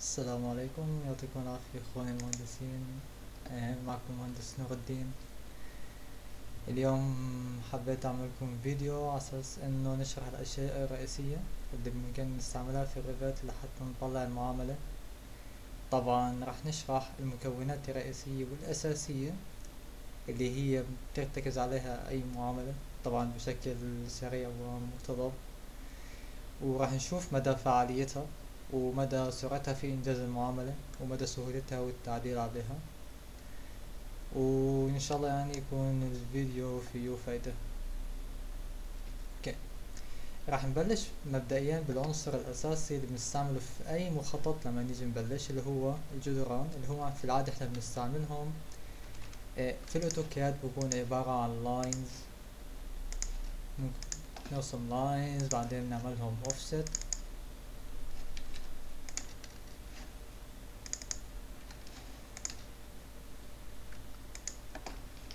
السلام عليكم يعطيكم العافية إخواني المهندسين آه، معكم مهندس نور الدين. اليوم حبيت أعمل لكم فيديو على أساس إنه نشرح الأشياء الرئيسية اللي ممكن نستعملها في الريفت لحتى نطلع المعاملة. طبعا راح نشرح المكونات الرئيسية والأساسية اللي هي بترتكز عليها أي معاملة طبعا بشكل سريع ومقتضب وراح نشوف مدى فعاليتها. ومدى سرعتها في إنجاز المعاملة ومدى سهولتها والتعديل عليها. وإن شاء الله يعني يكون الفيديو فيه فايدة. okay. راح نبلش مبدئيا بالعنصر الأساسي اللي بنستعمله في أي مخطط لما نيجي نبلش اللي هو الجدران اللي هو في العادة إحنا بنستعملهم آه، في الأوتوكاد بكون عبارة عن lines نرسم lines بعدين نعملهم اوفست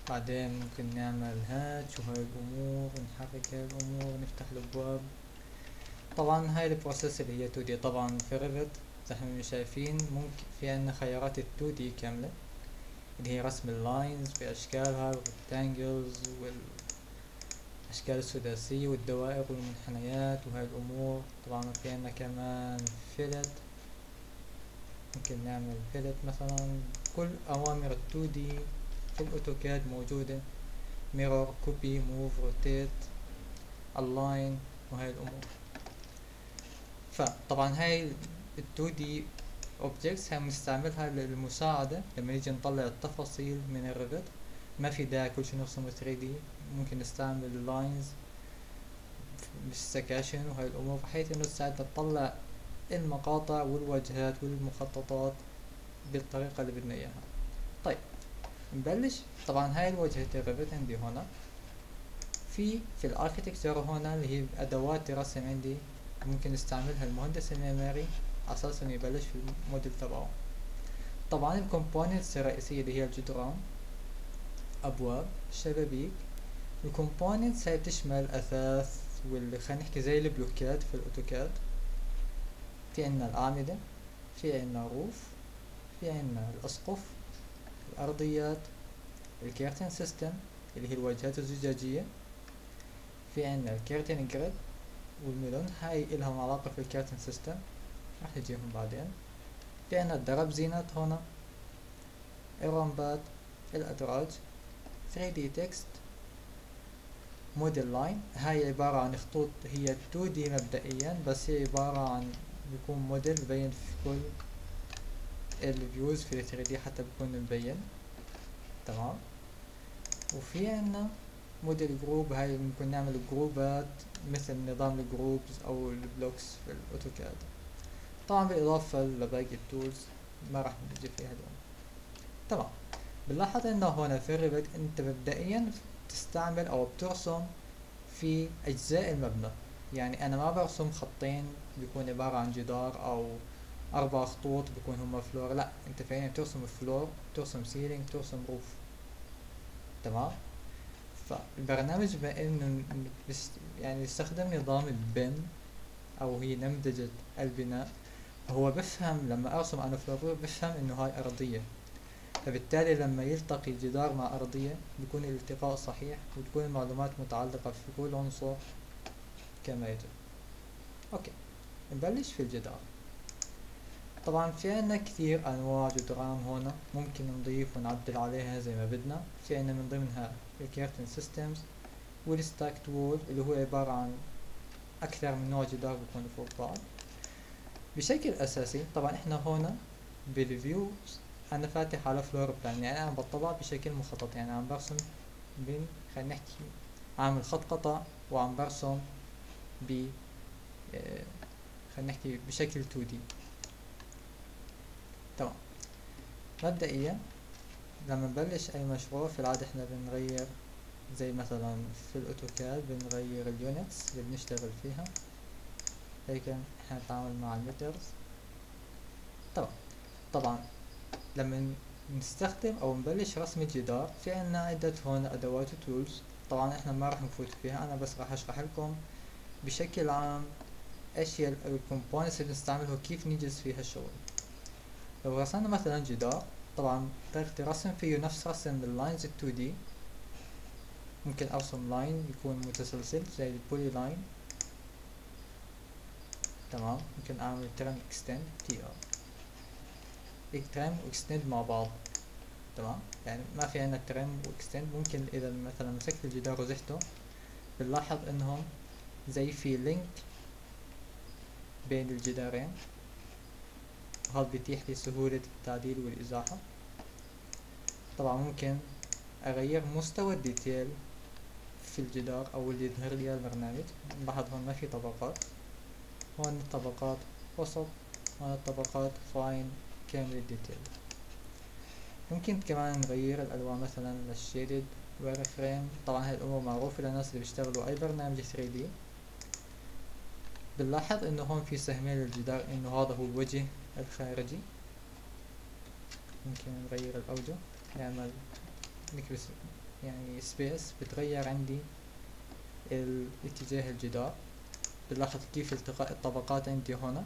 بعدين ممكن نعمل hatch وهاي الأمور ونحرك هاي الأمور ونفتح الأبواب. طبعا هاي ال process اللي هي 2D طبعا في Revit زي ما شايفين ممكن في عنا خيارات ال 2D كاملة. اللي هي رسم ال lines بأشكالها وال rectangles والأشكال السداسية والدوائر والمنحنيات وهاي الأمور. طبعا في عنا كمان fillet. ممكن نعمل fillet مثلا. كل أوامر ال 2D في ال AutoCAD موجودة. mirror copy move rotate align وهاي الأمور. فطبعا هاي ال 2D objects هاي بنستعملها للمساعدة لما نيجي نطلع التفاصيل من ال Revit ما في داعي كل شي نرسمه 3D ممكن نستعمل ال lines بال section وهاي الأمور. بحيث إنه تساعدنا نطلع المقاطع والواجهات والمخططات بالطريقة اللي بدنا إياها. طيب. نبلش طبعا هاي الواجهة ال Revit عندي هنا. في في ال architecture هنا اللي هي أدوات الرسم عندي ممكن يستعملها المهندس المعماري على أساس انه يبلش في الموديل تبعه. طبعا ال components الرئيسية اللي هي الجدران أبواب شبابيك. ال components هاي بتشمل أثاث واللي خلينا نحكي زي ال block ات في ال AutoCAD. في عنا الأعمدة في عنا roof في عنا الأسقف. الأرضيات ال curtain system اللي هي الواجهات الزجاجية في عنا ال curtain grid وال mullion هاي إلهم علاقة في ال curtain system. راح نجيهم بعدين. في عنا الدربزينات هنا ال ramp ات الأدراج 3D text model line. هاي عبارة عن خطوط هي 2D مبدئيا بس هي عبارة عن بيكون موديل مبين في كل ال views في 3D حتى بيكون مبين. تمام؟ وفي عنا model group هاي ممكن نعمل group ات مثل نظام ال groups أو ال blocks في ال AutoCAD. طبعا بالاضافة لباقي ال tools ما راح نجي فيها اليوم. تمام. بنلاحظ إنه هنا في ال Revit أنت مبدئيا تستعمل أو بترسم في أجزاء المبنى. يعني أنا ما برسم خطين بيكون عبارة عن جدار أو أربع خطوط بيكون هم floor لا أنت فعليا ترسم floor ترسم ceiling ترسم roof تمام؟ فالبرنامج بما انه يعني يستخدم نظام ال BIM أو هي نمذجة البناء. هو بفهم لما أرسم أنا floor بفهم إنه هاي أرضية. فبالتالي لما يلتقي جدار مع أرضية بيكون الالتقاء صحيح وتكون المعلومات متعلقة في كل عنصر كما يجب. okay نبلش في الجدار. طبعا في عنا كثير أنواع جدران هنا ممكن نضيف ونعدل عليها زي ما بدنا. في عنا من ضمنها ال curtain systems وال stacked wall اللي هو عبارة عن أكثر من نوع جدار بيكونوا فوق بعض. بشكل أساسي طبعا إحنا هنا بال view أنا فاتح على floor plan يعني أنا بطبع بشكل مخطط. يعني عم برسم بين خلينا نحكي عامل خط قطع وعم برسم ب آه، خلينا نحكي بشكل 2D تمام مبدئيا لما نبلش أي مشروع في العادة إحنا بنغير زي مثلا في ال AutoCAD بنغير ال units اللي بنشتغل فيها. هيك إحنا نتعامل مع ال meters طبعا. طبعا لما نستخدم أو نبلش رسم الجدار في عنا عدة هون أدوات و tools طبعا إحنا ما راح نفوت فيها أنا بس راح أشرح لكم بشكل عام إيش هي ال components اللي بنستعملها وكيف ننجز فيها الشغل. لو رسمنا مثلا جدار طبعا طريقة الرسم فيه نفس رسم ال lines ال 2D ممكن أرسم line يكون متسلسل زي ال polyline تمام. ممكن أعمل trim extend TR trim و extend مع بعض. تمام. يعني ما في عندنا trim و extend ممكن إذا مثلا مسكت الجدار وزحته بنلاحظ إنهم زي في link بين الجدارين. وهذا بيتيح لي سهولة التعديل والإزاحة. طبعا ممكن أغير مستوى ال detail في الجدار أو اللي يظهر لي البرنامج. لاحظ هون ما في طبقات. هون الطبقات وسط هون الطبقات fine كامل ال detail. ممكن كمان نغير الألوان مثلا لل shaded wireframe طبعا هاي الأمور معروفة للناس اللي بيشتغلوا أي برنامج 3D بنلاحظ إنه هون في سهمين للجدار إنه هذا هو الوجه الخارجي. ممكن نغير الأوجه نعمل نكبس. يعني space بتغير عندي الاتجاه الجدار. بلاحظ كيف التقاء الطبقات عندي هنا.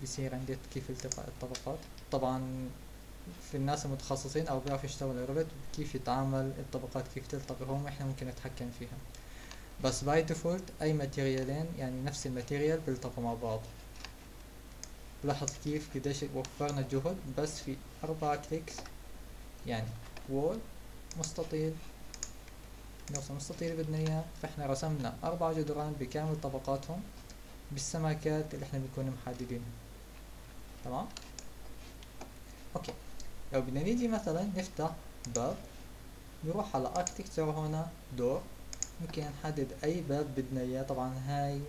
بيصير عندي كيف التقاء الطبقات. طبعا في الناس المتخصصين أو بيعرفوا يشتغلوا Revit كيف يتعامل الطبقات كيف تلتقي هون إحنا ممكن نتحكم فيها. بس by default أي material ين يعني نفس ال material بيلتقوا مع بعض. لاحظ كيف قديش وفرنا جهد بس في أربعة clicks يعني wall مستطيل نفس المستطيل اللي بدنا إياه فإحنا رسمنا أربع جدران بكامل طبقاتهم بالسماكات اللي إحنا بنكون محددينها. تمام؟ okay. لو بدنا نيجي مثلا نفتح باب نروح على architecture هنا door ممكن نحدد أي باب بدنا إياه. طبعا هاي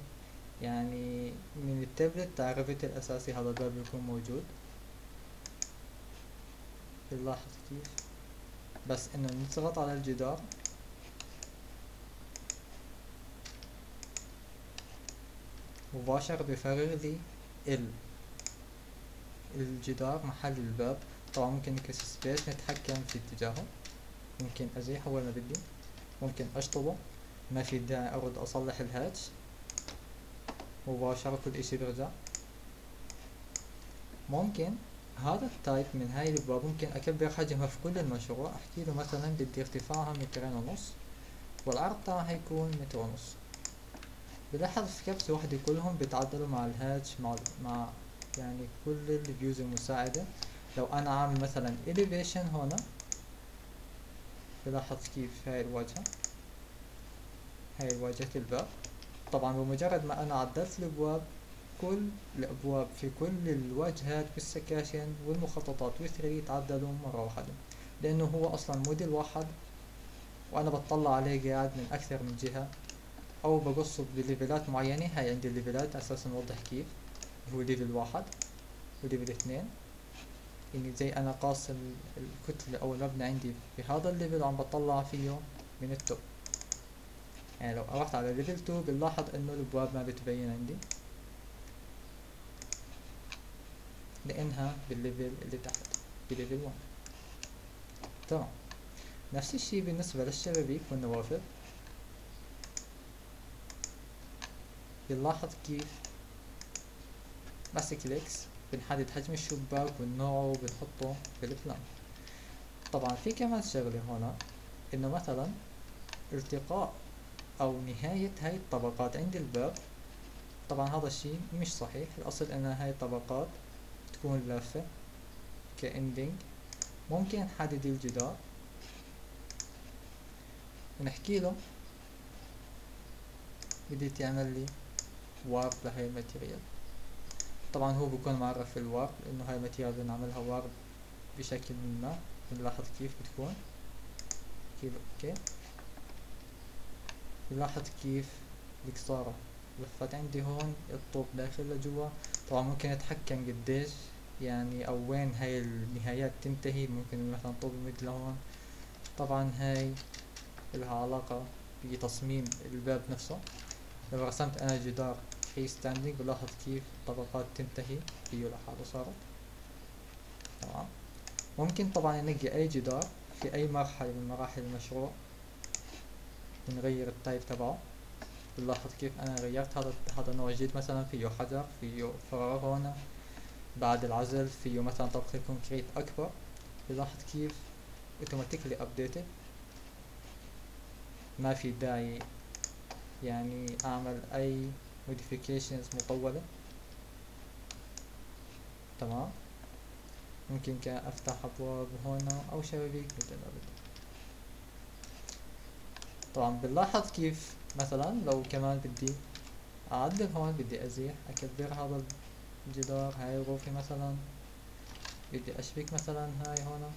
يعني من ال template تاع Revit الأساسي هذا الباب بيكون موجود. بنلاحظ كيف بس إنه نضغط على الجدار. مباشر بفرغ لي ال الجدار محل الباب. طبعا ممكن نكبس space نتحكم في اتجاهه. ممكن أزيحه وين ما بدي. ممكن أشطبه. ما في داعي أرد أصلح ال hatch مباشرة كل اشي بيرجع. ممكن هذا ال type من هاي الابواب ممكن أكبر حجمها في كل المشروع. أحكي له مثلا بدي ارتفاعها مترين ونص والعرض تاعها هيكون متر ونص. بلاحظ في كبسة واحدة كلهم بيتعدلوا مع ال hatch مع مع يعني كل ال views المساعدة. لو أنا عامل مثلا elevation هنا بلاحظ كيف هاي الواجهة هاي واجهة الباب. طبعا بمجرد ما أنا عدلت الأبواب كل الأبواب في كل الواجهات وال sections والمخططات وال 3D يتعدلوا مرة واحدة. لأنه هو أصلا موديل واحد وأنا بطلع عليه قاعد من أكثر من جهة أو بقصه ب level ات معينة. هاي عندي ال level ات أساسا نوضح كيف. هو level واحد و level اثنين. يعني زي أنا قاص الكتلة أو المبنى عندي في هذا ال level وعم بطلع فيه من ال top. يعني لو رحت على level 2 بنلاحظ إنه الابواب ما بتبين عندي. لأنها بال level اللي تحت ب level 1 تمام. نفس الشي بالنسبة للشبابيك والنوافذ بنلاحظ كيف بس clicks بنحدد حجم الشباك والنوع وبنحطه في ال plan طبعا في كمان شغلة هنا إنه مثلا التقاء أو نهاية هاي الطبقات عند الباب طبعا هذا الشيء مش صحيح. الأصل أن هاي الطبقات تكون لافة كاندنج ممكن نحدد الجدار. ونحكي له بدي تعمل لي wrap لهاي ال material. طبعا هو بكون معرف ال wrap لأنه هاي ال material بدنا نعملها wrap بشكل ما. بنلاحظ كيف بتكون. كيف okay بلاحظ كيف القصارة لفت عندي هون الطوب داخل لجوا. طبعا ممكن اتحكم قديش يعني أو وين هاي النهايات تنتهي. ممكن مثلا طوب يمد لهون. طبعا هاي لها علاقة بتصميم الباب نفسه. لو رسمت أنا جدار free standing بلاحظ كيف الطبقات تنتهي. فيه لحاله صارت. تمام ممكن طبعا ننقي أي جدار في أي مرحلة من مراحل المشروع. ونغير ال type تبعه. بنلاحظ كيف أنا غيرت هذا هذا النوع جديد مثلا فيه حجر فيه فراغ هنا. بعد العزل فيه مثلا طبقة ال concrete أكبر. بلاحظ كيف automatically updated ما في داعي يعني أعمل أي modifications مطولة. تمام؟ ممكن كان افتح أبواب هنا أو شبابيك مثل بدي طبعا بنلاحظ كيف مثلا لو كمان بدي اعدل هون بدي أزيح أكبر هذا الجدار هاي الغرفة مثلا. بدي أشبك مثلا هاي هنا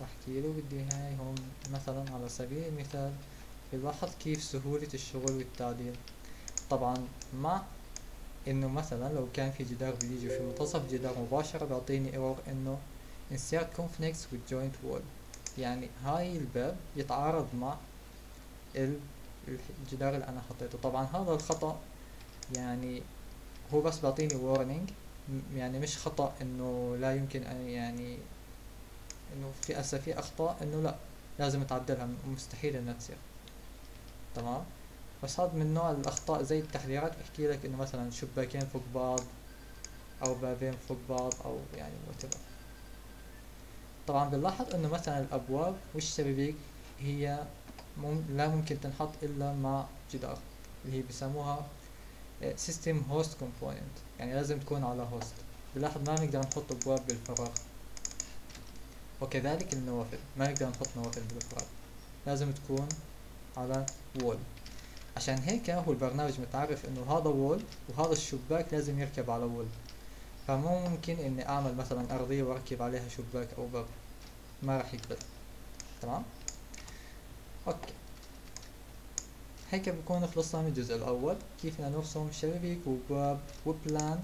واحكي له بدي هاي هون مثلا على سبيل المثال بنلاحظ كيف سهولة الشغل والتعديل. طبعا مع إنه مثلا لو كان في جدار بيجي في منتصف جدار مباشرة بيعطيني إيرور إنه insert conflicts with joint wall. يعني هاي الباب يتعارض مع الجدار اللي أنا حطيته. طبعا هذا الخطأ يعني هو بس بيعطيني warning. يعني مش خطأ إنه لا يمكن أن يعني إنه في هسه في أخطاء إنه لا لازم تعدلها. مستحيل إنها تصير. تمام؟ بس هذا من نوع الأخطاء زي التحذيرات. بحكي لك إنه مثلا شباكين فوق بعض أو بابين فوق بعض أو يعني whatever. طبعا بنلاحظ إنه مثلا الأبواب والشبابيك هي مم لا ممكن تنحط إلا مع جدار اللي هي بسموها system host component يعني لازم تكون على host بنلاحظ ما نقدر نحط أبواب بالفراغ. وكذلك النوافذ. ما نقدر نحط نوافذ بالفراغ. لازم تكون على wall عشان هيك هو البرنامج متعرف إنه هذا wall وهذا الشباك لازم يركب على wall. فمو ممكن إني أعمل مثلا أرضية وأركب عليها شباك أو باب ما راح يقبل. تمام؟ okay. هيك بكون خلصنا من الجزء الأول. كيف بدنا نرسم شبابيك وباب و plan؟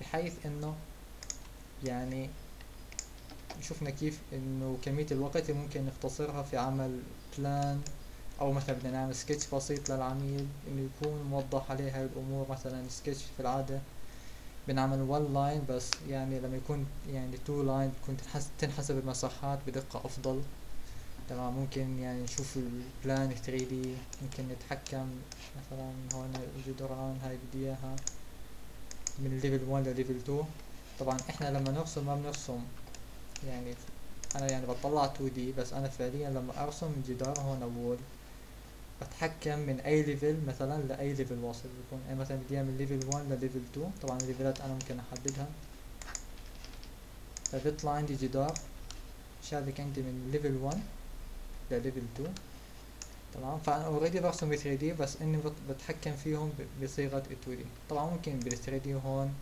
بحيث إنه يعني شفنا كيف إنه كمية الوقت ممكن نختصرها في عمل plan أو مثلا بدنا نعمل سكتش بسيط للعميل إنه يكون موضح عليه هاي الأمور مثلا سكتش في العادة. بنعمل one line بس يعني لما يكون يعني two line بكون تنحسب المساحات بدقة أفضل. تمام؟ ممكن يعني نشوف ال plan 3D ممكن نتحكم مثلا هون الجدران هاي بدي إياها. من level 1 لل level 2 طبعا إحنا لما نرسم ما بنرسم. يعني أنا يعني بطلع 2D بس أنا فعليا لما أرسم جدار هون wall بتحكم من أي level مثلا لاي level واصل بكون يعني مثلا بدي من level 1 لل level 2 طبعا الليفلات أنا ممكن أحددها. فبيطلع عندي جدار. شابك عندي من level 1 لل level 2 تمام؟ فأنا already برسم ب 3D بس إني بتحكم فيهم بصيغة 2D طبعا ممكن بال 3D هون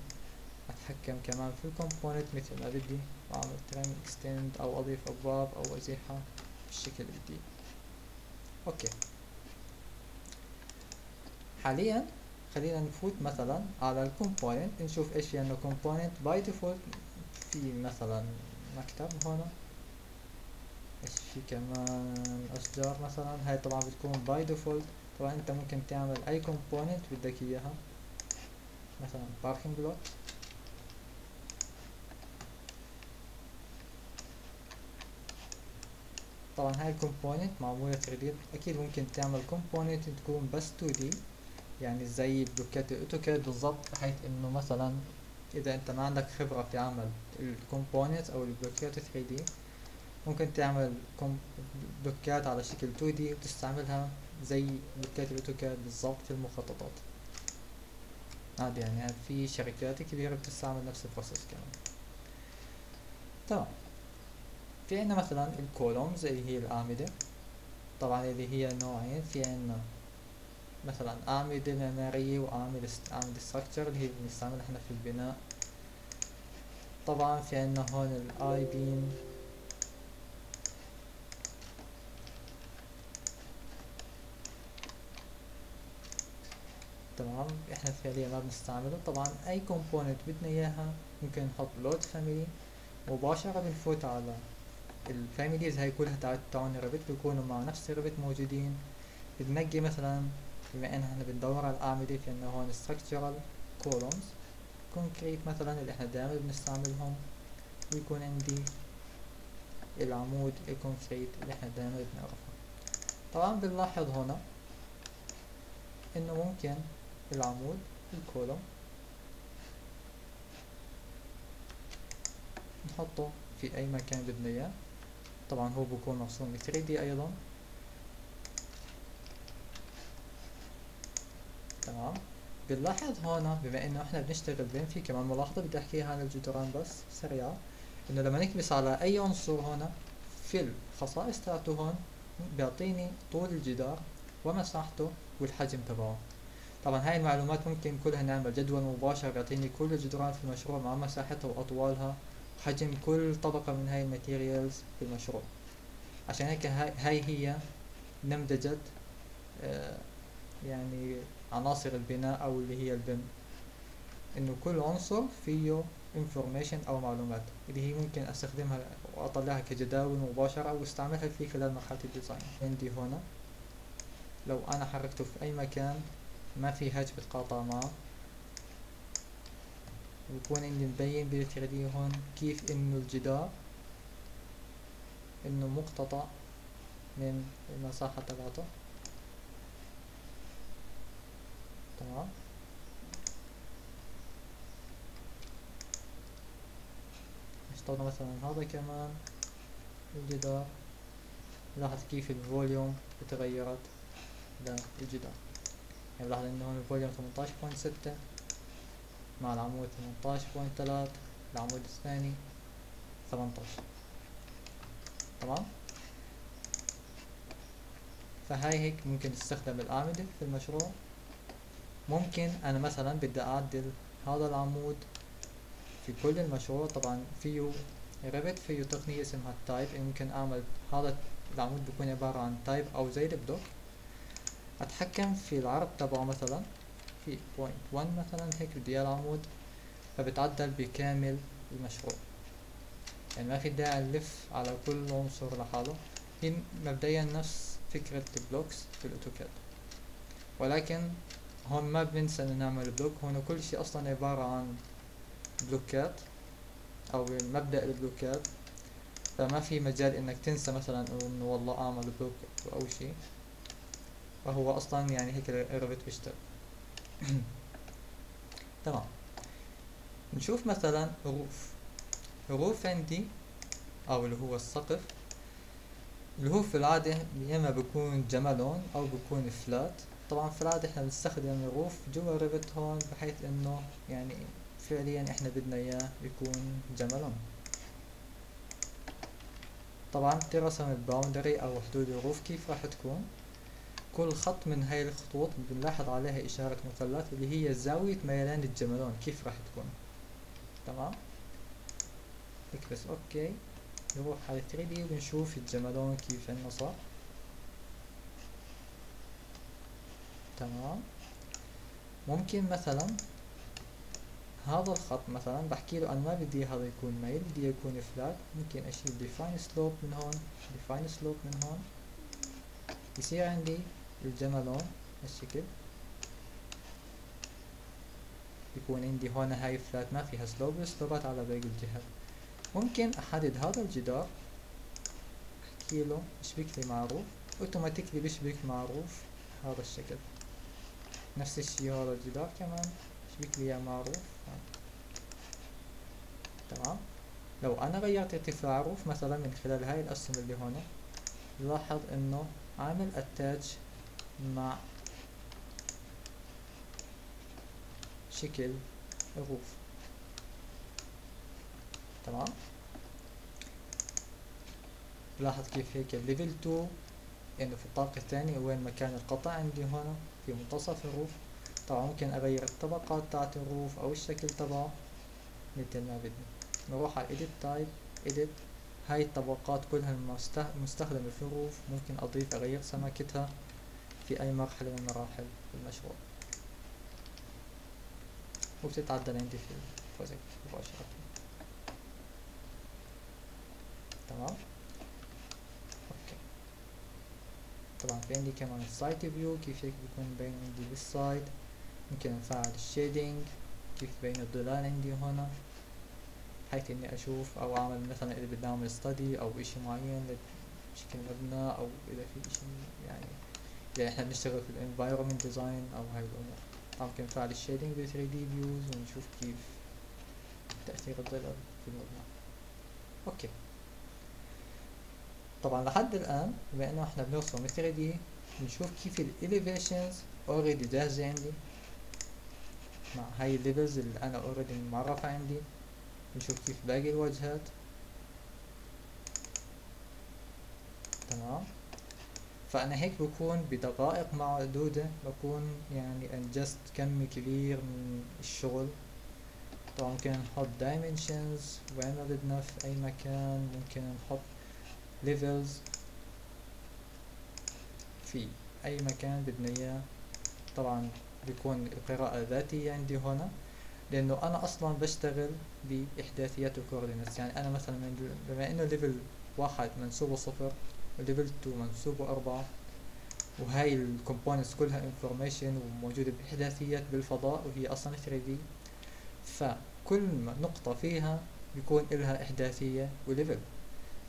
أتحكم كمان في ال component مثل ما بدي. واعمل trim extend أو أضيف ابواب أو ازيحها بالشكل اللي بدي. okay. حاليا خلينا نفوت مثلا على ال component نشوف إيش عندنا component by default في مثلا مكتب هنا. إيش في كمان؟ أشجار مثلا. هاي طبعا بتكون by default طبعا أنت ممكن تعمل أي component بدك إياها. مثلا parking block طبعا هاي ال component معمولة 3 أكيد ممكن تعمل component تكون بس 2D يعني زي بلوكات ال AutoCAD بالضبط بحيث إنه مثلا إذا أنت ما عندك خبرة في عمل ال component أو البلوكات 3D ممكن تعمل بلوكات على شكل 2D وتستعملها زي بلوكات ال AutoCAD بالضبط في المخططات. عادي يعني في شركات كبيرة بتستعمل نفس ال process كمان. تمام. في عنا مثلا ال columns اللي هي الأعمدة. طبعا اللي هي نوعين. في عنا مثلا أعمدة معمارية وأعمدة أعمدة structure اللي هي بنستعملها إحنا في البناء. طبعا في عنا هون ال I beam تمام؟ إحنا فعليا ما بنستعمله. طبعا أي component بدنا إياها ممكن نحط load family مباشرة بنفوت على ال families هاي كلها تاعت تاعون Revit بيكونوا مع نفس ال Revit موجودين. بننقي مثلا بما إن إحنا بندور على الأعمدة في عنا هون structural columns concrete مثلا اللي إحنا دائما بنستعملهم ويكون عندي العمود ال concrete اللي إحنا دائما بنعرفه. طبعا بنلاحظ هنا إنه ممكن العمود ال column نحطه في أي مكان بدنا إياه. طبعا هو بكون مرسوم 3D أيضا. تمام؟ بنلاحظ هون بما إنه إحنا بنشتغل بين في كمان ملاحظة بدي احكيها عن الجدران بس سريعة إنه لما نكبس على أي عنصر هون في الخصائص تاعته هون بيعطيني طول الجدار ومساحته والحجم تبعه. طبعا هاي المعلومات ممكن كلها نعمل جدول مباشر بيعطيني كل الجدران في المشروع مع مساحتها وأطوالها وحجم كل طبقة من هاي ال materials في المشروع. عشان هيك هاي هي نمذجة آه يعني عناصر البناء أو اللي هي البن. إنه كل عنصر فيه information أو معلومات اللي هي ممكن أستخدمها وأطلعها كجداول مباشرة أو استعملها في خلال مرحلة الديزاين. عندي هنا لو أنا حركته في أي مكان ما في هاج بتقاطع معه بكون عندي مبين بالتردي هون كيف إنه الجدار إنه مقتطع من المساحة تبعته. تمام نشتغل مثلا هذا كمان الجدار لاحظ كيف ال volume اتغيرت للجدار يعني لاحظ انه ال volume 18.6 مع العمود 18.3 العمود الثاني 18 تمام فهاي هيك ممكن تستخدم الأعمدة في المشروع ممكن أنا مثلا بدي أعدل هذا العمود في كل المشروع. طبعا فيه Revit فيه تقنية اسمها ال type ممكن أعمل هذا العمود بيكون عبارة عن type أو زي ال block أتحكم في العرض تبعه مثلا في point 1 مثلا هيك بدي العمود. فبتعدل بكامل المشروع. يعني ما في داعي نلف على كل عنصر لحاله. هي مبدئيا نفس فكرة ال blocks في ال AutoCAD. ولكن هون ما بننسى انه نعمل block هون كل شيء أصلا عبارة عن بلوكات أو مبدأ البلوكات. فما في مجال إنك تنسى مثلا إنه والله اعمل block أو شيء فهو أصلا يعني هيك ال Revit بيشتغل. تمام. نشوف مثلا roof roof عندي أو اللي هو السقف. اللي هو في العادة يا إما بكون جملون أو بكون flat طبعا في العادة إحنا بنستخدم ال roof جوا Revit هون بحيث إنه يعني فعليا إحنا بدنا إياه يكون جملون طبعا ترسم ال boundary أو حدود ال roof كيف راح تكون. كل خط من هاي الخطوط بنلاحظ عليها إشارة مثلث اللي هي زاوية ميلان الجملون كيف راح تكون. تمام؟ بس okay. نروح على 3 وبنشوف الجملون كيف عنا صار. تمام؟ ممكن مثلا هذا الخط مثلا بحكي له أنا ما بدي هذا يكون ميل بدي يكون flat ممكن أشيل define slope من هون define slope من هون. يصير عندي الجملون هالشكل. يكون عندي هون هاي flat ما فيها slope السلوبات على باقي الجهات ممكن أحدد هذا الجدار. أحكي له اشبك لي مع ال roof؟ اوتوماتيكلي بيشبك معروف هذا الشكل. نفس الشي هذا الجدار كمان. اشبك لي معروف؟ تمام. لو أنا غيرت ارتفاع roof مثلا من خلال هاي الاسهم اللي هون لاحظ إنه عامل attach مع شكل ال roof. تمام. لاحظ كيف هيك level 2 إنه في الطابق الثاني وين مكان القطع عندي هنا في منتصف ال roof. طبعا ممكن أغير الطبقات تاعت ال roof أو الشكل تبعه. مثل ما بدي نروح على edit type edit هاي الطبقات كلها المستخدمة في ال roof. ممكن أضيف أغير سماكتها في أي مرحلة من مراحل المشروع. وبتتعدل عندي في ال project مباشرة. تمام okay طبعا في عندي كمان ال site view كيف هيك بيكون بين عندي بال site ممكن نفعل ال shading كيف تبين الظلال عندي هنا. بحيث إني أشوف أو أعمل مثلا إذا بدي أعمل study أو إشي معين لشكل مبنى أو إذا في إشي يعني يعني إحنا بنشتغل في ال environment design أو هاي الأمور. ممكن نفعل ال shading ب 3D views ونشوف كيف تأثير الظلال في المبنى. okay. طبعا لحد الآن بما إنه إحنا بنرسم 3D بنشوف كيف ال elevations already جاهزة عندي. مع هاي ال levels اللي أنا already معرفة عندي. نشوف كيف باقي الواجهات. تمام؟ فأنا هيك بكون بدقائق معدودة بكون يعني أنجزت كم كبير من الشغل. طبعا ممكن نحط dimensions وين ما بدنا في أي مكان. ممكن نحط levels. في أي مكان بدنا إياه طبعا بيكون القراءة ذاتية عندي هنا لأنه أنا أصلا بشتغل بإحداثيات ال coordinates يعني أنا مثلا بما إنه level واحد منسوبه صفر و level two منسوبه أربعة وهاي ال components كلها information وموجودة بإحداثيات بالفضاء وهي أصلا 3D فكل نقطة فيها بيكون إلها إحداثية و level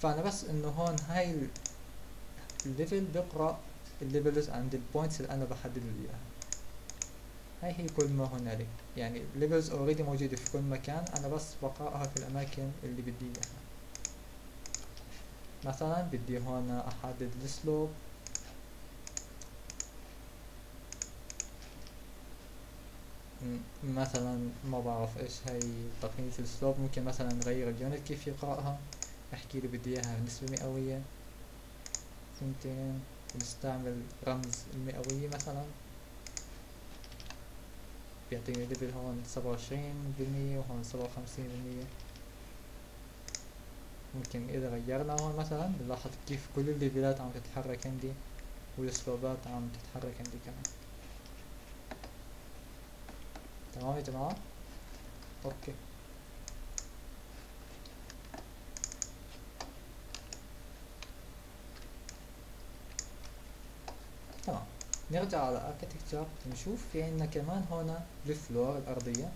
فأنا بس إنه هون هاي ال level بقرأ ال levels عند ال points اللي أنا بحدد إياها. هاي هي كل ما هنالك يعني levels already موجودة في كل مكان أنا بس بقرأها في الأماكن اللي بدي إياها. مثلا بدي هون أحدد ال slope مثلا ما بعرف إيش هاي تقنية ال slope ممكن مثلا نغير ال unit كيف يقرأها. أحكي له بدي إياها نسبة مئوية ثنتين نستعمل رمز المئوية مثلا. بيعطيني level هون سبعة وعشرين بالمية وهون سبعة وخمسين بالمية ممكن إذا غيرنا هون مثلا بنلاحظ كيف كل الليفلات عم تتحرك عندي والسلوبات عم تتحرك عندي كمان. تمام يا جماعة؟ okay. تمام نرجع على architecture نشوف في عندنا كمان هنا ال floor الأرضية.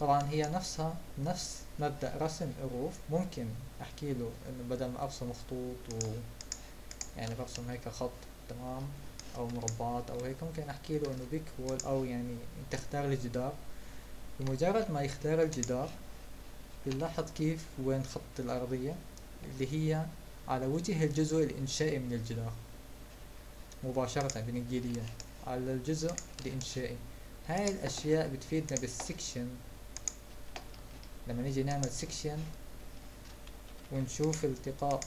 طبعا هي نفسها نفس مبدأ رسم ال roof. ممكن أحكي له إنه بدل ما أرسم خطوط و يعني برسم هيك خط تمام أو مربعات أو هيك ممكن أحكي له إنه pick wall أو يعني تختار الجدار. بمجرد ما يختار الجدار بنلاحظ كيف وين خط الأرضية اللي هي على وجه الجزء الإنشائي من الجدار. مباشرة بنجي على الجزء الإنشائي. هاي الأشياء بتفيدنا بال section. لما نيجي نعمل section ونشوف التقاء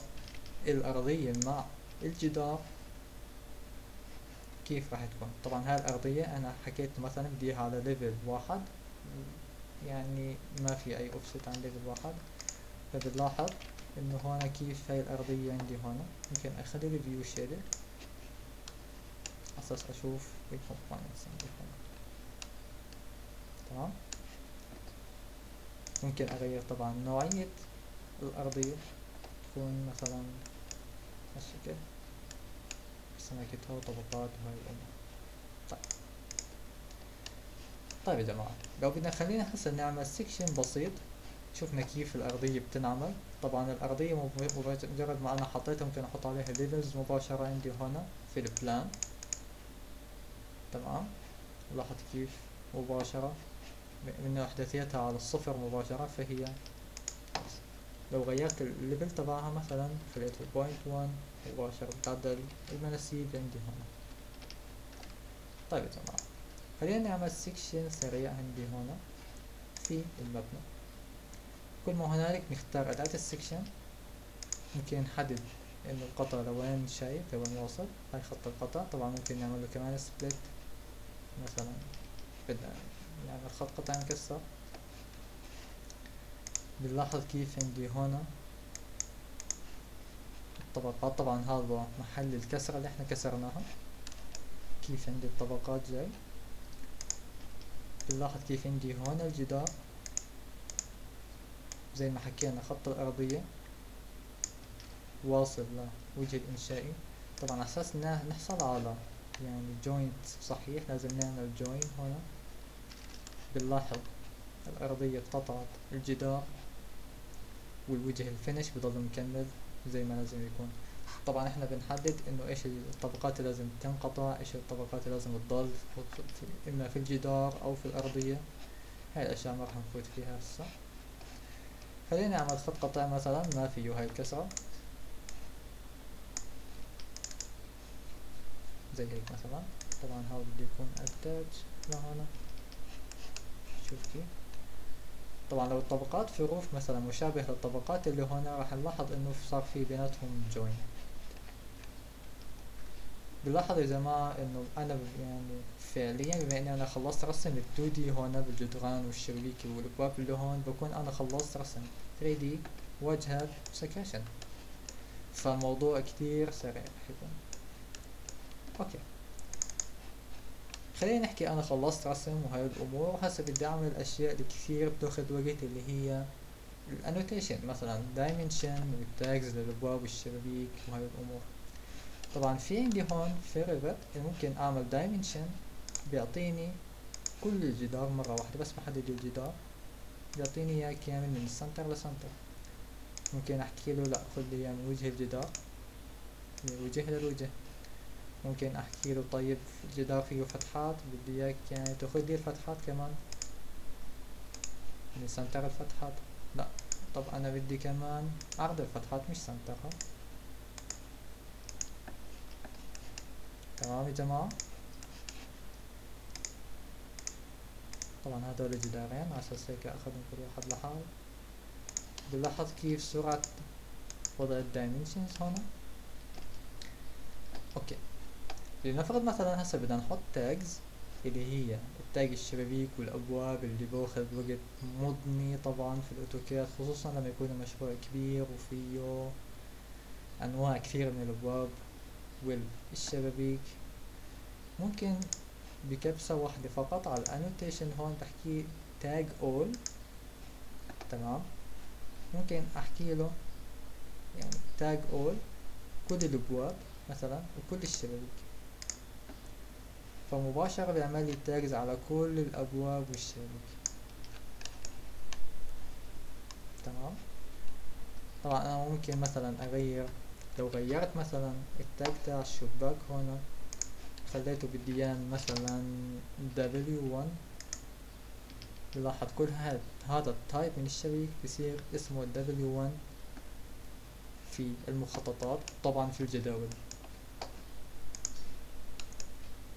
الأرضية مع الجدار كيف راح تكون؟ طبعا هاي الأرضية أنا حكيت مثلا بديها على level واحد. يعني ما في أي أوفست عن level واحد. فبنلاحظ إنه هون كيف هاي الأرضية عندي هون. ممكن أخلي ال view shaded أساس أشوف ال components عندي هون تمام؟ ممكن أغير طبعا نوعية الأرضية تكون مثلا هالشكل سمكتها وطبقات وهاي الأمور طيب. طيب يا جماعة لو بدنا خلينا هسه نعمل section بسيط. شفنا كيف الأرضية بتنعمل. طبعا الأرضية مجرد ما أنا حطيتها ممكن أحط عليها levels مباشرة عندي هنا في ال plan تمام؟ لاحظ كيف مباشرة من إحداثيتها على الصفر مباشرة فهي لو غيرت ال level تبعها مثلا خليته point one مباشرة بتعدل المناسيب عندي هنا طيب جماعة خلينا نعمل section سريع عندي هنا في المبنى. كل ما هنالك نختار أداة ال section ممكن نحدد إنه القطع لوين شايف لوين واصل. هاي خط القطع طبعا ممكن نعمل له كمان سبليت مثلا. بدنا نعمل خط قطع مكسر. بنلاحظ كيف عندي هنا. الطبقات طبعا هذا محل الكسرة اللي إحنا كسرناها. كيف عندي الطبقات جاي. بنلاحظ كيف عندي هون الجدار. زي ما حكينا خط الأرضية. واصل لوجه الإنشائي طبعا على أساس نحصل على يعني joint صحيح لازم نعمل join هنا. بنلاحظ الأرضية قطعت الجدار والوجه ال finish بضل مكمل زي ما لازم يكون. طبعا إحنا بنحدد إنه إيش الطبقات اللي لازم تنقطع إيش الطبقات اللي لازم تضل إما في الجدار أو في الأرضية. هاي الأشياء ما راح نفوت فيها هسه. خلينا نعمل خط قطع مثلا ما فيه هاي الكسرة. زي هيك مثلا. طبعا هذا بده يكون attach لهنا. شوف كيف. طبعا لو الطبقات في roof مثلا مشابه للطبقات اللي هنا راح نلاحظ إنه صار في بيناتهم join بلاحظ يا جماعة إنه أنا يعني فعليا بما إني أنا خلصت رسم ال 2D هون بالجدران والشبابيك والابواب اللي هون بكون أنا خلصت رسم 3D واجهة sections فالموضوع كتير سريع. رح يكون أوكي. خلينا نحكي أنا خلصت رسم وهاي الأمور وهسه بدي أعمل اللي كثير بتاخذ وقت اللي هي ال annotation مثلا dimension وال tags للأبواب والشبابيك وهاي الأمور. طبعا في عندي هون في Revit ممكن أعمل dimension بيعطيني كل الجدار مرة واحدة بس بحدد الجدار بيعطيني إياه كامل من ال center ل center ممكن أحكي له لا خذ لي من وجه الجدار من وجه للوجه ممكن أحكي له طيب الجدار فيه فتحات بدي إياك يعني تأخذ لي الفتحات كمان. من center الفتحات؟ لا. طب أنا بدي كمان عرض الفتحات مش center ها. تمام يا جماعة؟ طبعا هدول الجدارين أساس هيك أخذهم كل واحد لحاله. بنلاحظ كيف سرعة وضع ال dimensions هنا okay. لنفرض مثلا هسه بدنا نحط tags اللي هي ال tag الشبابيك والأبواب اللي باخذ وقت مضني طبعا في ال AutoCAD خصوصا لما يكون المشروع كبير وفيه أنواع كثير من الأبواب والشبابيك. ممكن بكبسة واحدة فقط على ال annotation هون بحكي tag all تمام؟ ممكن أحكي له يعني tag all كل الأبواب مثلا وكل الشبابيك. فمباشرة بيعمل لي tags على كل الأبواب والشبابيك تمام؟ طبعا أنا ممكن مثلا أغير لو غيرت مثلا التاج تاع الشباك هنا خليته بديان مثلا W1 بلاحظ كل هاد هذا التايب من الشبيك بصير اسمه W1 في المخططات طبعا في الجداول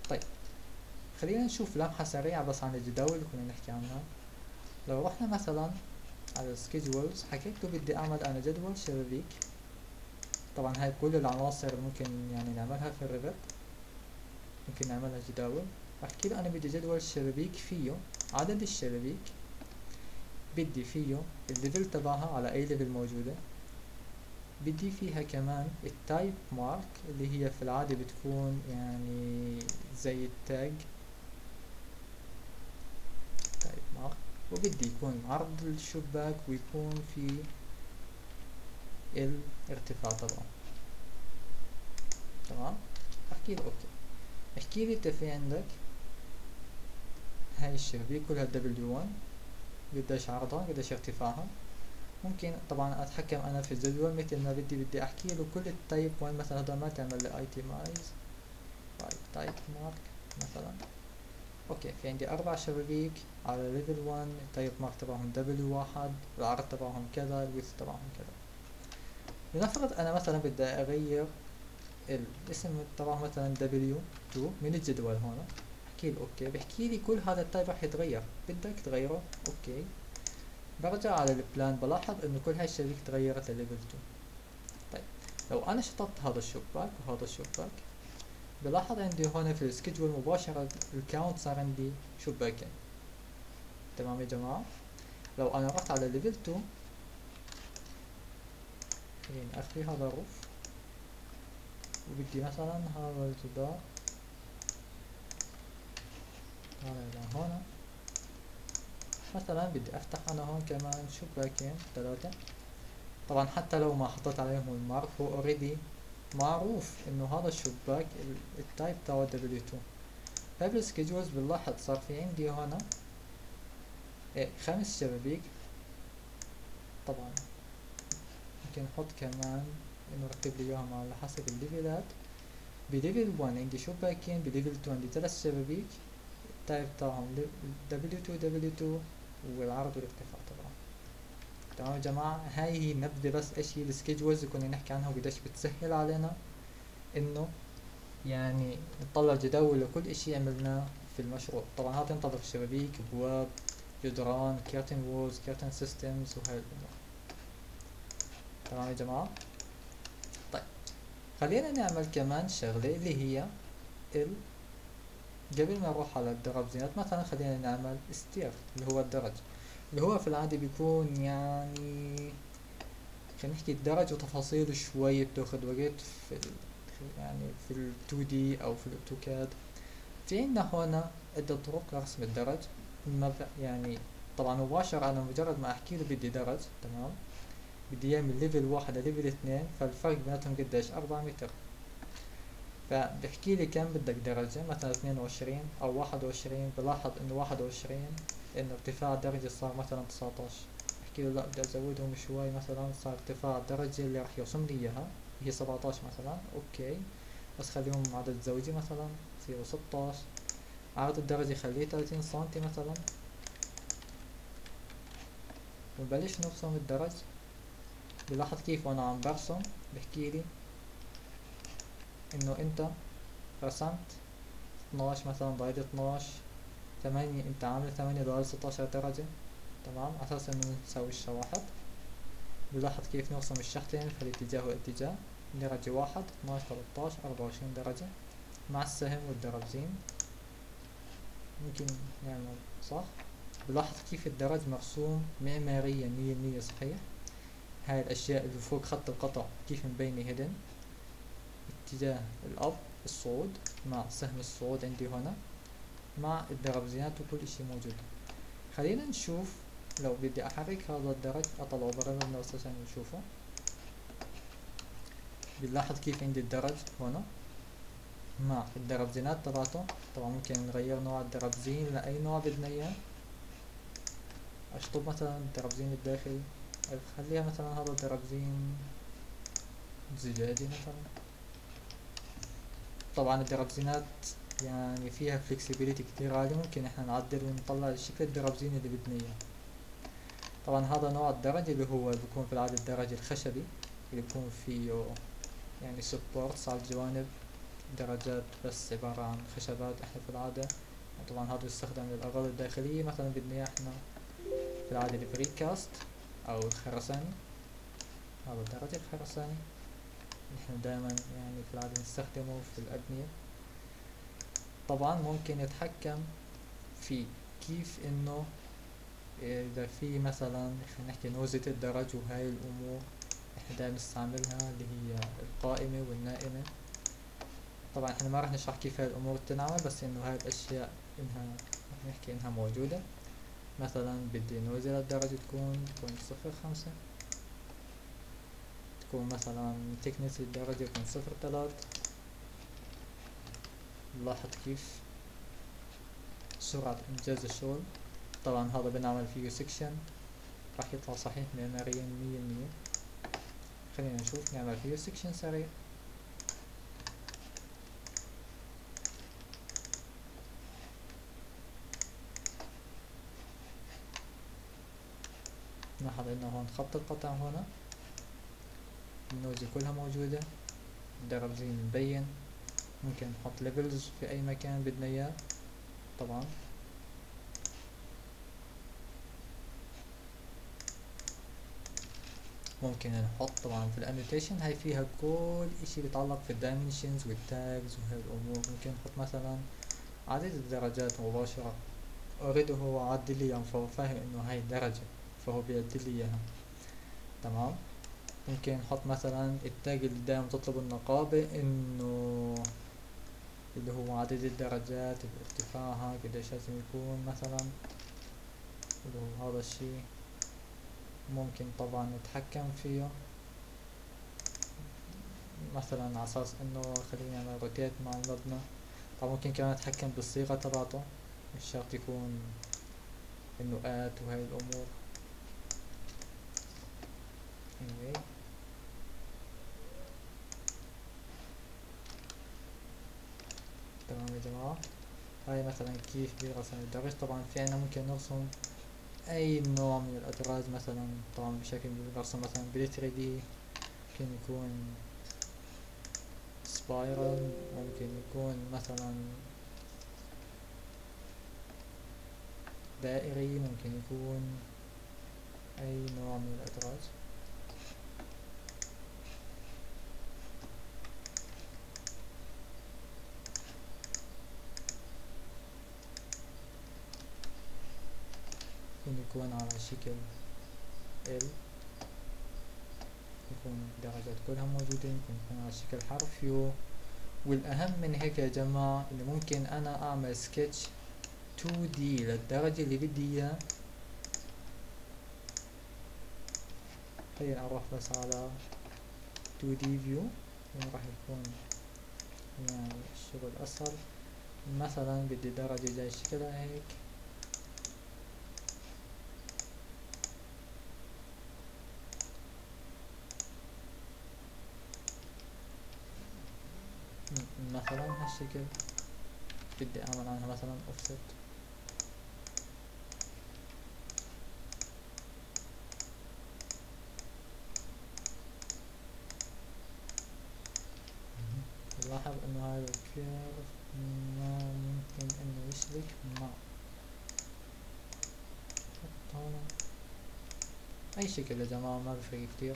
طيب خلينا نشوف لمحة سريعة بس عن الجداول اللي كنا نحكي عنها. لو رحنا مثلا على ال schedules حكيت له بدي أعمل أنا جدول شبابيك. طبعا هاي كل العناصر ممكن يعني نعملها في ال Revit. ممكن نعملها جداول. بحكي له أنا بدي جدول شبابيك فيه عدد الشبابيك. بدي فيه ال level تبعها على أي level موجودة. بدي فيها كمان ال type mark اللي هي في العادة بتكون يعني زي ال tag. Type mark وبدي يكون عرض الشباك ويكون في الارتفاع طبعا. تمام؟ أحكي له okay. أحكي لي أنت في عندك هاي الشبابيك كلها W1 قديش عرضها قديش ارتفاعها. ممكن طبعا أتحكم أنا في الجدول مثل ما بدي بدي أحكي له كل ال type وين مثلا هذا ما تعمل لي itemize طيب type mark مثلا. Okay في عندي أربع شبابيك على level 1 ال type mark تبعهم W واحد العرض تبعهم كذا ال width تبعهم كذا. لنفرض أنا مثلا بدي أغير الاسم تبعه مثلا W2 من الجدول هون. احكي له okay بحكي لي كل هذا ال type راح يتغير. بدك تغيره؟ Okay. برجع على ال plan بلاحظ إنه كل هاي الشبابيك تغيرت ل level 2 طيب لو أنا شطبت هذا الشباك وهذا الشباك بلاحظ عندي هون في ال schedule مباشرة ال count صار عندي شباكين تمام يا جماعة. لو أنا رحت على level 2 خليني اخفي هذا ال roof وبدي مثلا هذا الجدار هذا إلى هنا مثلا بدي افتح أنا هون كمان شباكين ثلاثة طبعا حتى لو ما حطيت عليهم ال mark هو already معروف إنه هذا الشباك ال type تاعه W2 قبل ال schedules بنلاحظ صار في عندي هنا إيه خمس شبابيك. طبعا ممكن نحط كمان إنه رتب لي إياهم على حسب ال level ات. ب level 1 عندي شباكين ب level 2 عندي ثلاث شبابيك. ال type تاعهم W2 W2 والعرض والارتفاع طبعا تمام يا جماعة؟ هاي هي نبذة بس إيش هي ال schedules كنا نحكي عنها وقديش بتسهل علينا إنه يعني نطلع جداول لكل اشي عملناه في المشروع. طبعا هذا ينطبق شبابيك ابواب جدران curtain walls curtain systems وهاي الأمور. تمام يا جماعة؟ طيب خلينا نعمل كمان شغلة اللي هي ال قبل ما نروح على الدرابزينات مثلا خلينا نعمل stair اللي هو الدرج. اللي هو في العادة بيكون يعني خلينا نحكي الدرج وتفاصيله شوي بتاخد وقت في يعني في ال 2D أو في الاوتوكاد في عندنا هنا عدة طرق لرسم الدرج. يعني طبعا مباشرة أنا مجرد ما أحكي له بدي درج تمام؟ بدي إياه من level واحد ل level اثنين فالفرق بيناتهم قديش؟ أربعة متر. فبحكي لي كم بدك درجة؟ مثلا اثنين وعشرين أو واحد وعشرين بلاحظ إنه واحد وعشرين إنه ارتفاع الدرجة صار مثلا تسعتاش. بحكي له لا بدي أزودهم شوي مثلا صار ارتفاع الدرجة اللي راح يرسم لي إياها هي سبعتاش مثلا أوكي. بس خليهم عدد زوجي مثلا يصيروا ستاش. عرض الدرجة خليه تلاتين سنتي مثلا. ونبلش نرسم الدرج. بلاحظ كيف وأنا عم برسم بحكي لي إنه أنت رسمت 12 مثلا ضايل 12 ثمانية أنت عامل ثمانية ضايل 16 درجة تمام؟ أساس إنه نسوي الشواحط بلاحظ كيف نرسم الشختين في الاتجاه والاتجاه. درجة واحد 12 13 24 درجة. مع السهم والدرجين ممكن نعمل صح؟ بلاحظ كيف الدرج مرسوم معماريا مية مية صحيح؟ هاي الأشياء اللي فوق خط القطع كيف مبينة هيدن اتجاه الأب الصعود مع سهم الصعود عندي هنا. مع الدرابزينات وكل اشي موجود. خلينا نشوف لو بدي أحرك هذا الدرج أطلعه برا المدرسة عشان نشوفه. بنلاحظ كيف عندي الدرج هنا. مع الدرابزينات تبعته. طبعا ممكن نغير نوع الدرابزين لأي نوع بدنا إياه. أشطب مثلا الدرابزين الداخلي. خليها مثلا هذا الدرابزين زجاجي مثلا. طبعا الدرابزينات يعني فيها فلكسبيليتي كتير عالي ممكن إحنا نعدل ونطلع شكل الدرابزين اللي بدنا اياه طبعا هذا نوع الدرج اللي هو بيكون في العادة الدرج الخشبي اللي بيكون فيه يعني supports على الجوانب. درجات بس عبارة عن خشبات إحنا في العادة. طبعا هذا يستخدم للأغراض الداخلية. مثلا بدنا اياه إحنا في العادة ال precast أو الخرساني هذا الدرجة الخرساني نحن دائما يعني في العادة نستخدمه في الأبنية. طبعا ممكن يتحكم في كيف إنه إذا في مثلا خلينا نحكي nose ة الدرج وهاي الأمور إحنا دائما نستعملها اللي هي القائمة والنائمة. طبعا إحنا ما راح نشرح كيف هاي الأمور تنعمل بس إنه هاي الأشياء إنها نحكي إنها موجودة. مثلا بدي nose ل الدرجة تكون point صفر خمسة. تكون مثلا thickness الدرجة يكون صفر تلات نلاحظ كيف سرعة إنجاز الشغل؟ طبعا هذا بنعمل فيه section راح يطلع صحيح معماريا مية مية. خلينا نشوف. نعمل فيه section سريع. نلاحظ إنه هون خط القطع هنا. ال nose ي كلها موجودة. الدرابزين مبين. ممكن نحط levels في أي مكان بدنا إياه. طبعا. ممكن نحط طبعا في ال annotation هاي فيها كل إشي بيتعلق في ال dimensions وال tags وهاي الأمور. ممكن نحط مثلا عدد الدرجات مباشرة. already هو عدل لي فهو فاهم إنه هاي درجة فهو بيعدل لي إياها. تمام. ممكن نحط مثلا ال tag اللي دايما تطلب النقابة إنه اللي هو عدد الدرجات ارتفاعها قديش لازم يكون مثلا. اللي هو هذا الشي ممكن طبعا نتحكم فيه. مثلا على أساس إنه خلينا نعمل rotate مع المبنى طبعا ممكن كمان نتحكم بالصيغة تبعته. مش شرط يكون إنه at وهاي الأمور. Anyway. تمام يا جماعة؟ هاي مثلا كيف بيرسم الدرج؟ طبعا في عنا ممكن نرسم أي نوع من الأدراج مثلا طبعا بشكل نرسم مثلا بال 3 دي ممكن يكون سبايرال ممكن يكون مثلا دائري ممكن يكون أي نوع من الأدراج. ممكن يكون على شكل L يكون الدرجات كلها موجودة ممكن يكون على شكل حرف U. والأهم من هيك يا جماعة إنه ممكن أنا أعمل سكتش 2D للدرجة اللي بدي إياه خلينا نروح بس على 2D view. راح يكون يعني الشغل أسهل. مثلا بدي درجة زي شكلها هيك. مثلا هالشكل. بدي أعمل عنها مثلا اوفست نلاحظ إنه هذا الكيرف ما ممكن إنه يشبك. مع أي شكل يا جماعة ما بفرق كتير.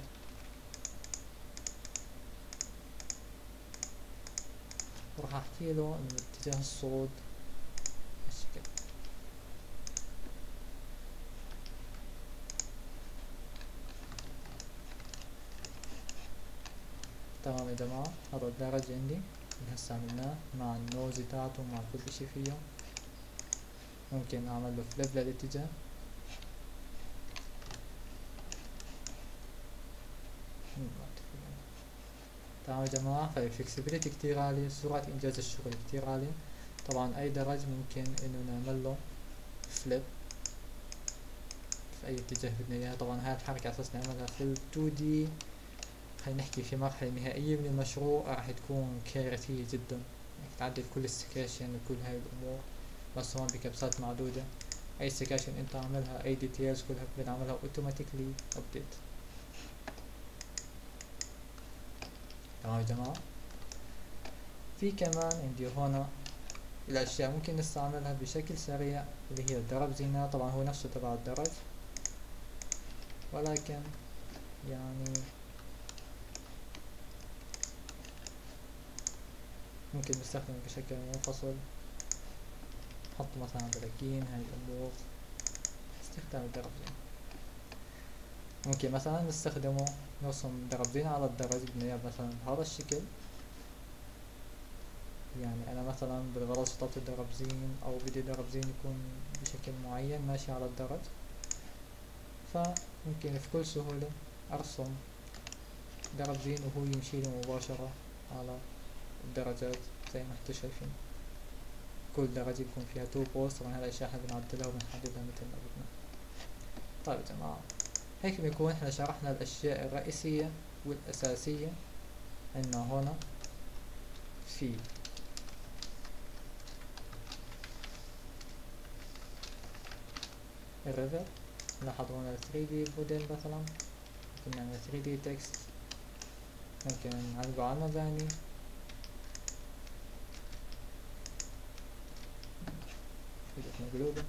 وراح احكي له إنه اتجاه الصعود. هالشكل تمام يا جماعة هذا الدرج عندي. اللي هسه عملناه مع ال nose تاعته مع كل اشي فيه ممكن اعمل له flip للاتجاه تمام يا جماعة فال flexibility كتير عالية سرعة إنجاز الشغل كتير عالية. طبعا أي درج ممكن إنه نعمل له flip في أي اتجاه بدنا إياه. طبعا هاي الحركة أساس نعملها ال 2D خلينا نحكي في مرحلة نهائية من المشروع راح تكون كارثية جدا. يعني تعدل كل ال sections وكل هاي الأمور بس هون بكبسات معدودة. أي sections أنت عاملها أي details كلها بنعملها automatically update تمام يا جماعة؟ في كمان عندي هنا الأشياء ممكن نستعملها بشكل سريع اللي هي الدربزينة. طبعا هو نفسه تبع الدرج. ولكن يعني ممكن نستخدمه بشكل منفصل. نحط مثلا براكين هاي الأمور. استخدام زينة ممكن مثلا نستخدمه نرسم درجين على الدرج بنياب مثلا. بهذا الشكل يعني أنا مثلا بالغرض سطبت الدربزين أو بدي دربزين يكون بشكل معين ماشي على الدرج. فممكن في كل سهولة أرسم دربزين وهو يمشي لي مباشرة على الدرجات زي ما أنتم شايفين. كل درجة يكون فيها two posts طبعا هاي الأشياء إحنا بنعدلها وبنحددها مثل ما بدنا طيب يا جماعة. هيك بيكون إحنا شرحنا الأشياء الرئيسية والأساسية عندنا هنا في. الريفر. لاحظوا هنا 3D موديل مثلا. ممكن نعمل 3D text. ممكن نعلقه على المباني. مقلوبة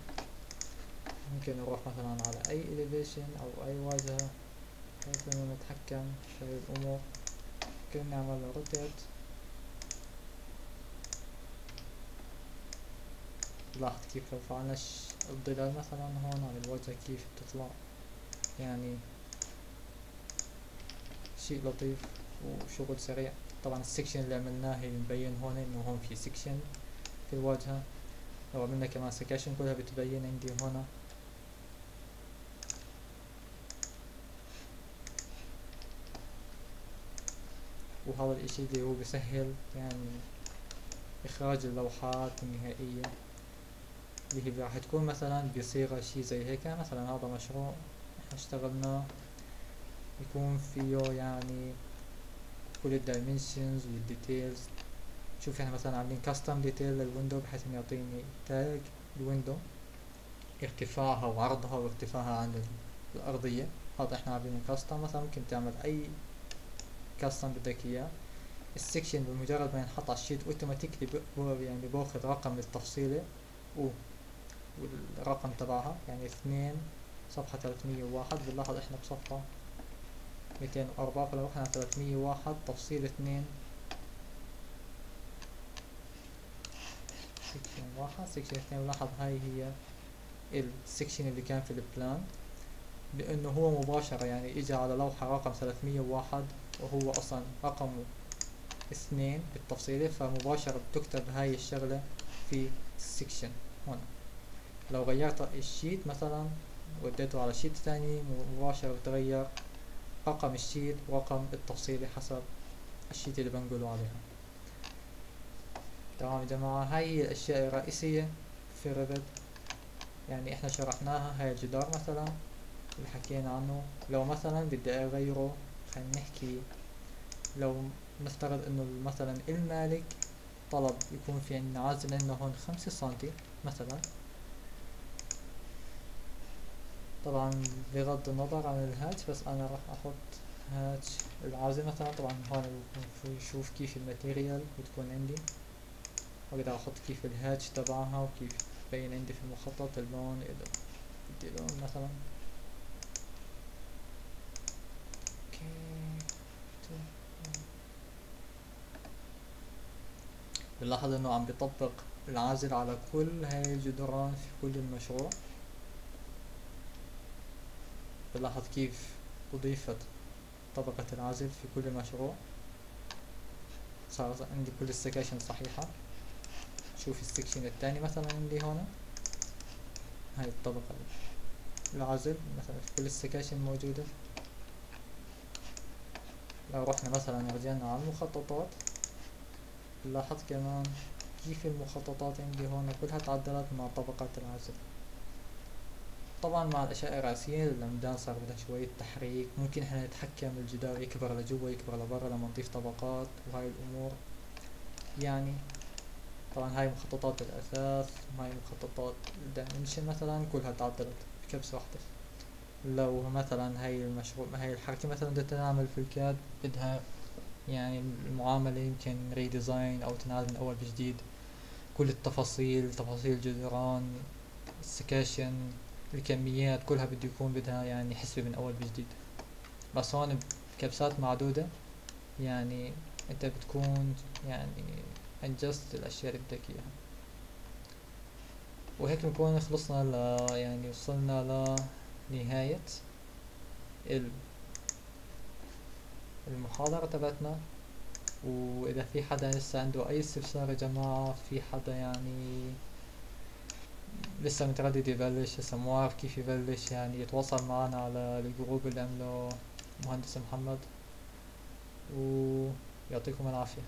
ممكن نروح مثلا على أي elevation أو أي واجهة بحيث إنه نتحكم في الأمور. ممكن نعمل rotate لاحظ كيف لو فعلنا الظلال مثلا هون على الوجه كيف بتطلع يعني شيء لطيف وشغل سريع. طبعا ال section اللي عملناه هي مبين هون إنه هون في section في الواجهة. لو عملنا كمان sections كلها بتبين عندي هنا. وهذا الإشي اللي هو بسهل يعني إخراج اللوحات النهائية. اللي هي راح تكون مثلا بصيغة شي زي هيك مثلا هذا مشروع إحنا اشتغلناه يكون فيه يعني كل ال dimensions وال details شوف إحنا مثلا عاملين custom detail لل window بحيث إنه يعطيني tag ال window ارتفاعها وعرضها وارتفاعها عن الأرضية. هذا إحنا عاملين custom مثلا ممكن تعمل أي custom بدك إياه ال section بمجرد ما ينحط على ال sheet automatically يعني باخذ رقم التفصيلة و والرقم تبعها. يعني اثنين صفحة ثلاثمية وواحد بنلاحظ إحنا بصفحة ميتين وأربعة. فلو رحنا ثلاثمية وواحد تفصيل اثنين section واحد section اثنين. بنلاحظ هاي هي ال section اللي كان في ال plan لأنه هو مباشرة يعني إجا على لوحة رقم ثلاثمية وواحد وهو أصلا رقمه اثنين بالتفصيلة فمباشرة بتكتب هاي الشغلة في ال section هنا لو غيرت ال sheet مثلا وديته على sheet ثاني مباشرة بتغير رقم ال sheet ورقم التفصيلي حسب ال sheet اللي بننقله عليها. تمام يا جماعة هاي هي الأشياء الرئيسية في ريفت يعني إحنا شرحناها هاي الجدار مثلا اللي حكينا عنه. لو مثلا بدي أغيره خلينا نحكي لو نفترض إنه مثلا المالك طلب يكون في عندنا عازل عندنا هون خمسة سنتي مثلا. طبعا بغض النظر عن الهاتش بس أنا راح أحط هاتش العازل مثلا. طبعا هون بكون شوف كيف ال material بتكون عندي أقدر أحط كيف ال hatch تبعها وكيف بين عندي في المخطط اللون إذا بدي لون مثلا. بنلاحظ إنه عم بيطبق العازل على كل هاي الجدران في كل المشروع. بنلاحظ كيف أضيفت طبقة العازل في كل مشروع صارت عندي كل السكاشن صحيحة. شوف ال section الثاني مثلا عندي هون. هاي الطبقة العزل مثلا في كل السكاشن موجودة. لو رحنا مثلا رجعنا على المخططات. لاحظت كمان كيف المخططات عندي هون كلها تعدلت مع طبقات العزل. طبعا مع الأشياء الرئيسية اللمدان صار بدها شوية تحريك ممكن إحنا نتحكم الجدار يكبر لجوا يكبر لبرا لما نضيف طبقات وهاي الأمور. يعني طبعا هاي مخططات الأساس وهاي مخططات ال dimension مثلا كلها تعدلت بكبسة واحدة. لو مثلا هاي المشروع هاي الحركة مثلا بدها نعمل في ال CAD بدها يعني المعاملة يمكن redesign أو تنعاد من أول بجديد. كل التفاصيل تفاصيل الجدران السكاشن الكميات كلها بده يكون بدها يعني حسبة من أول بجديد. بس هون بكبسات معدودة يعني أنت بتكون يعني انجزت الأشياء اللي بدك إياها. وهيك بنكون خلصنا ل يعني وصلنا لنهاية المحاضرة تبعتنا وإذا في حدا لسه عنده أي استفسار يا جماعة في حدا يعني لسه متردد يبلش لسه مو عارف كيف يبلش يعني يتواصل معنا على الجروب اللي عمله مهندس محمد. ويعطيكم العافية.